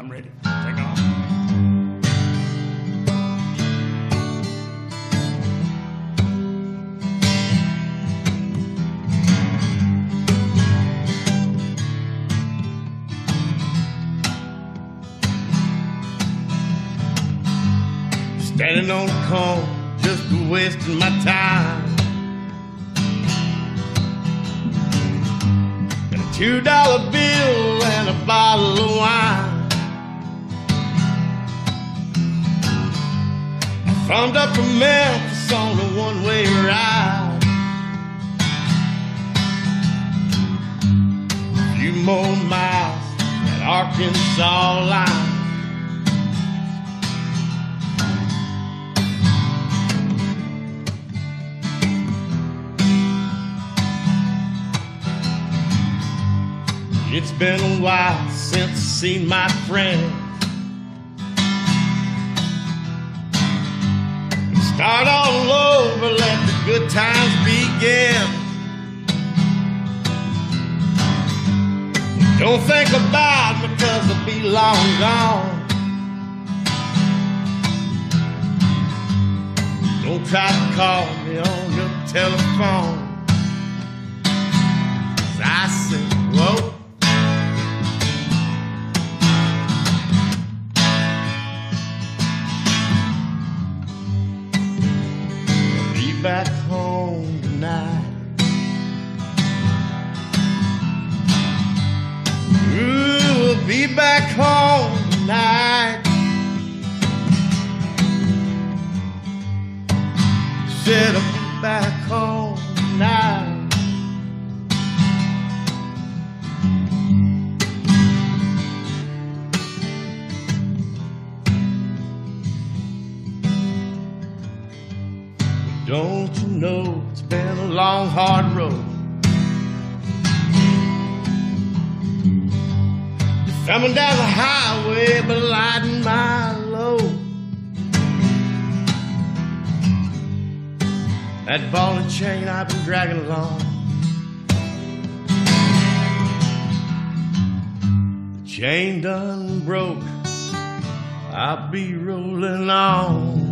I'm ready. Take off. Standing on the corner, just wasting my time. Got a two dollar bill and a bottle of wine. I up from Memphis on a one way ride. A few more miles, that Arkansas line. It's been a while since I seen my friend. Start all over, let the good times begin. Don't think about me cause I'll be long gone. Don't try to call me on your telephone. Back home tonight. Ooh, we'll be back home tonight. Said I'll be back home Don't you know it's been a long, hard road? Coming down the highway, but lighting my load. That ball and chain I've been dragging along. The chain done broke. I'll be rolling on.